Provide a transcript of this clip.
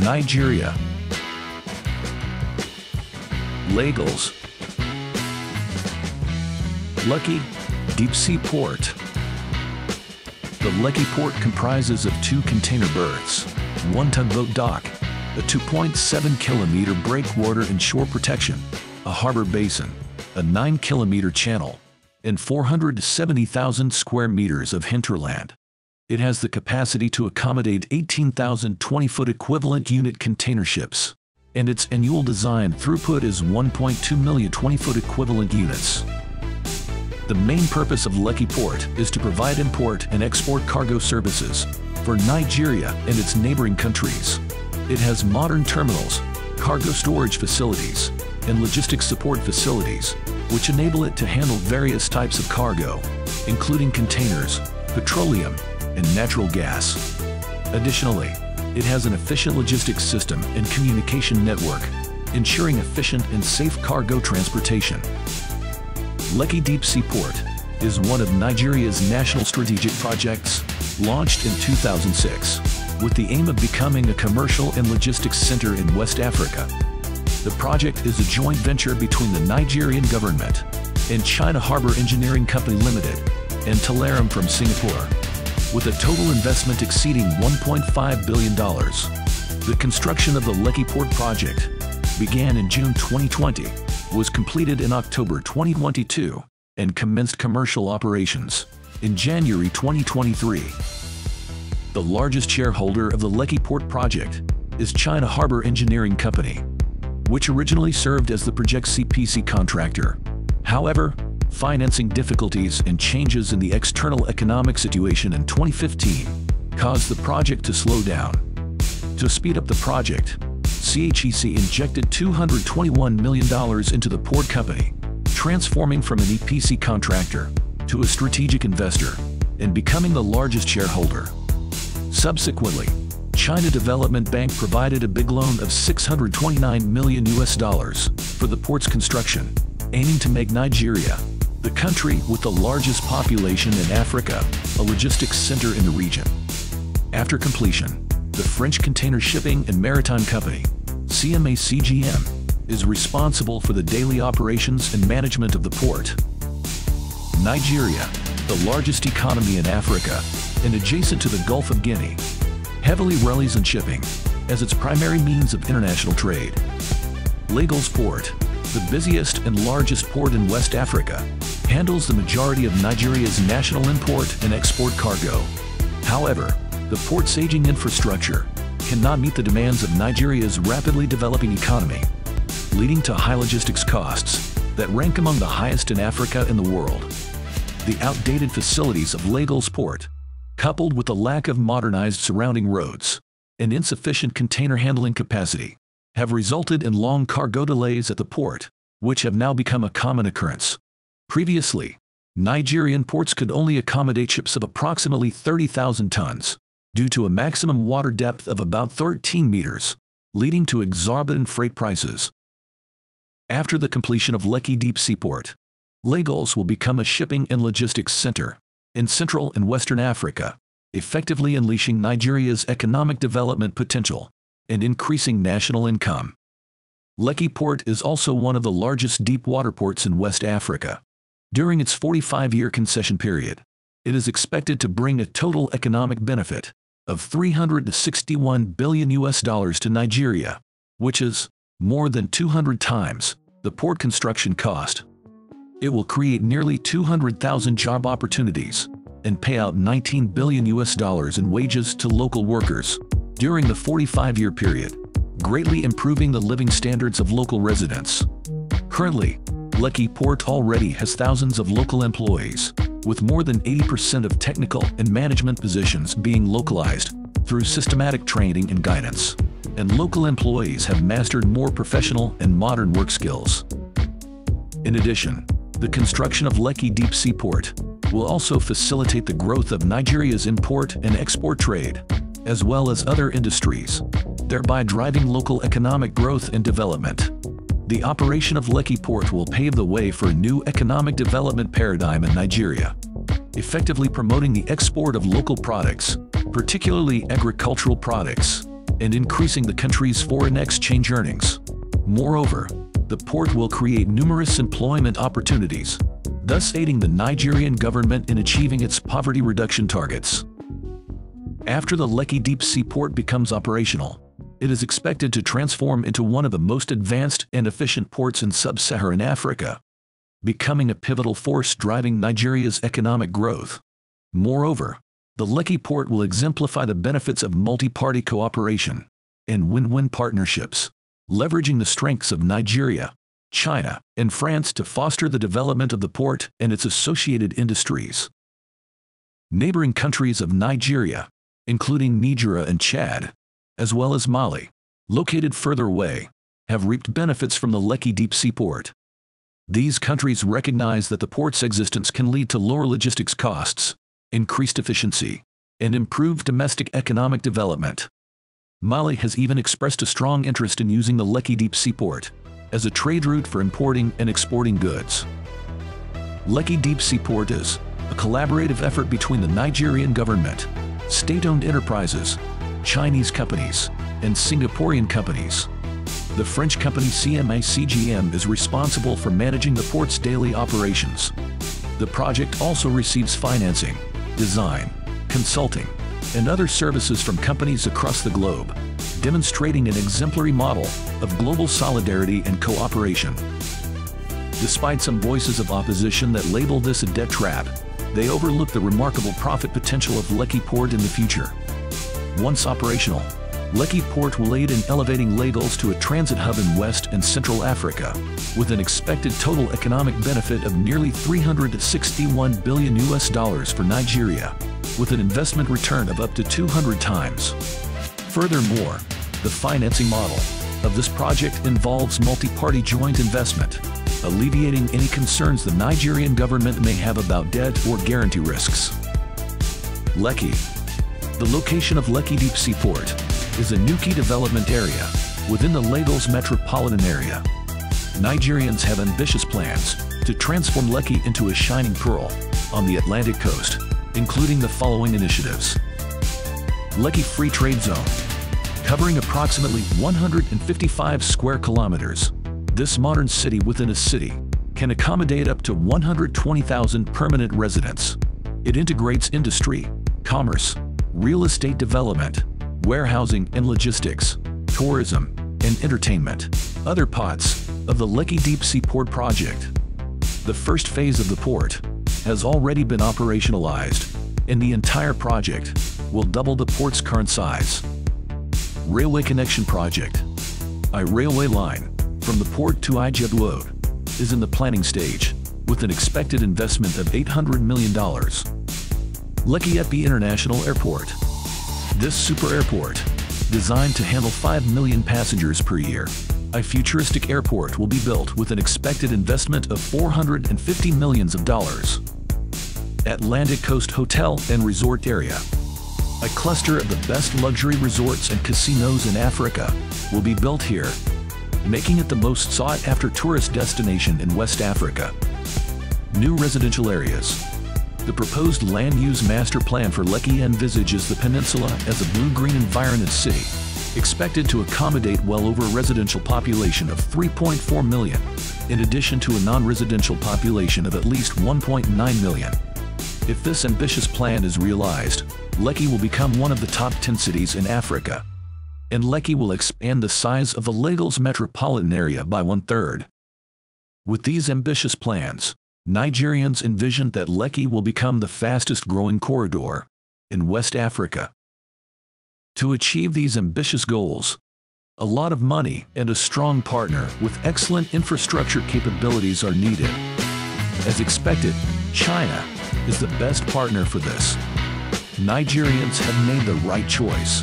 Nigeria. Lagos. Lekki Deep Sea Port. The Lekki Port comprises of two container berths, one tugboat dock, a 2.7 kilometer breakwater and shore protection, a harbor basin, a 9 kilometer channel, and 470,000 square meters of hinterland. It has the capacity to accommodate 18,000 20-foot equivalent unit container ships, and its annual design throughput is 1.2 million 20-foot equivalent units. The main purpose of Lekki Port is to provide import and export cargo services for Nigeria and its neighboring countries. It has modern terminals, cargo storage facilities, and logistics support facilities, which enable it to handle various types of cargo, including containers, petroleum, and natural gas. Additionally, it has an efficient logistics system and communication network, ensuring efficient and safe cargo transportation. Lekki Deep Sea Port is one of Nigeria's national strategic projects, launched in 2006, with the aim of becoming a commercial and logistics center in West Africa. The project is a joint venture between the Nigerian government and China Harbor Engineering Company Limited and Tolaram from Singapore, with a total investment exceeding $1.5 billion. The construction of the Lekki Port project began in June 2020, was completed in October 2022, and commenced commercial operations in January 2023. The largest shareholder of the Lekki Port project is China Harbor Engineering Company, which originally served as the project EPC contractor. However, financing difficulties and changes in the external economic situation in 2015 caused the project to slow down. To speed up the project, CHEC injected $221 million into the port company, transforming from an EPC contractor to a strategic investor and becoming the largest shareholder. Subsequently, China Development Bank provided a big loan of 629 million US dollars for the port's construction, aiming to make Nigeria, the country with the largest population in Africa, a logistics center in the region. After completion, the French Container Shipping and Maritime Company, CMA CGM, is responsible for the daily operations and management of the port. Nigeria, the largest economy in Africa and adjacent to the Gulf of Guinea, heavily relies on shipping as its primary means of international trade. Lagos Port, the busiest and largest port in West Africa, handles the majority of Nigeria's national import and export cargo. However, the port's aging infrastructure cannot meet the demands of Nigeria's rapidly developing economy, leading to high logistics costs that rank among the highest in Africa and the world. The outdated facilities of Lagos Port, coupled with the lack of modernized surrounding roads and insufficient container handling capacity, have resulted in long cargo delays at the port, which have now become a common occurrence. Previously, Nigerian ports could only accommodate ships of approximately 30,000 tons, due to a maximum water depth of about 13 meters, leading to exorbitant freight prices. After the completion of Lekki Deep Sea Port, Lagos will become a shipping and logistics center in Central and Western Africa, effectively unleashing Nigeria's economic development potential and increasing national income. Lekki Port is also one of the largest deep water ports in West Africa. During its 45-year concession period, it is expected to bring a total economic benefit of 361 billion US dollars to Nigeria, which is more than 200 times the port construction cost. It will create nearly 200,000 job opportunities and pay out 19 billion US dollars in wages to local workers during the 45-year period, greatly improving the living standards of local residents. Currently, Lekki Port already has thousands of local employees, with more than 80% of technical and management positions being localized through systematic training and guidance, and local employees have mastered more professional and modern work skills. In addition, the construction of Lekki Deep Sea Port will also facilitate the growth of Nigeria's import and export trade, as well as other industries, thereby driving local economic growth and development. The operation of Lekki Port will pave the way for a new economic development paradigm in Nigeria, effectively promoting the export of local products, particularly agricultural products, and increasing the country's foreign exchange earnings. Moreover, the port will create numerous employment opportunities, thus aiding the Nigerian government in achieving its poverty reduction targets. After the Lekki Deep Sea Port becomes operational, it is expected to transform into one of the most advanced and efficient ports in sub-Saharan Africa, becoming a pivotal force driving Nigeria's economic growth. Moreover, the Lekki port will exemplify the benefits of multi-party cooperation and win-win partnerships, leveraging the strengths of Nigeria, China, and France to foster the development of the port and its associated industries. Neighboring countries of Nigeria, including Niger and Chad, as well as Mali, located further away, have reaped benefits from the Lekki deep sea port. These countries recognize that the port's existence can lead to lower logistics costs, increased efficiency, and improved domestic economic development. Mali has even expressed a strong interest in using the Lekki deep sea port as a trade route for importing and exporting goods. Lekki Deep Sea Port is a collaborative effort between the Nigerian government, state-owned enterprises, Chinese companies, and Singaporean companies. The French company CMA CGM is responsible for managing the port's daily operations. The project also receives financing, design, consulting, and other services from companies across the globe, demonstrating an exemplary model of global solidarity and cooperation. Despite some voices of opposition that label this a debt trap, they overlook the remarkable profit potential of Lekki Port in the future. Once operational, Lekki Port will aid in elevating Lagos to a transit hub in West and Central Africa, with an expected total economic benefit of nearly 361 billion US dollars for Nigeria, with an investment return of up to 200 times. Furthermore, the financing model of this project involves multi-party joint investment, alleviating any concerns the Nigerian government may have about debt or guarantee risks. Lekki The location of Lekki Deep Sea Port is a new key development area within the Lagos metropolitan area. Nigerians have ambitious plans to transform Lekki into a shining pearl on the Atlantic coast, including the following initiatives. Lekki Free Trade Zone, covering approximately 155 square kilometers. This modern city within a city can accommodate up to 120,000 permanent residents. It integrates industry, commerce, real estate development, warehousing and logistics, tourism, and entertainment. Other parts of the Lekki Deep Sea Port project. The first phase of the port has already been operationalized, and the entire project will double the port's current size. Railway Connection Project. A railway line from the port to Ijebu is in the planning stage with an expected investment of $800 million. Lekki Epe International Airport this super airport, designed to handle 5 million passengers per year, a futuristic airport will be built with an expected investment of 450 millions of dollars. Atlantic Coast Hotel and Resort Area. A cluster of the best luxury resorts and casinos in Africa will be built here, making it the most sought-after tourist destination in West Africa. New residential areas. The proposed land use master plan for Lekki envisages the peninsula as a blue-green environment city, expected to accommodate well over a residential population of 3.4 million, in addition to a non-residential population of at least 1.9 million. If this ambitious plan is realized, Lekki will become one of the top 10 cities in Africa. And Lekki will expand the size of the Lagos metropolitan area by one-third. With these ambitious plans, Nigerians envision that Lekki will become the fastest growing corridor in West Africa. To achieve these ambitious goals, a lot of money and a strong partner with excellent infrastructure capabilities are needed. As expected, China is the best partner for this. Nigerians have made the right choice